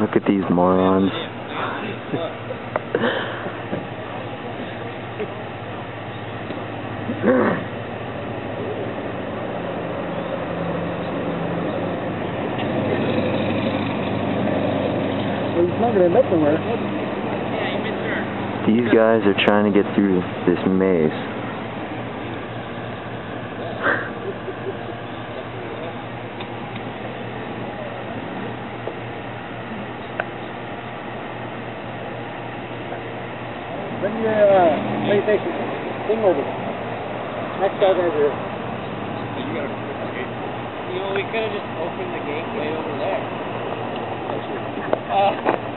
Look at these morons. Well, he's not gonna end up somewhere. These guys are trying to get through this maze. Bring your uh, PlayStation thing over. Next guy over here. You know, we could have just opened the gate gateway over there. Uh,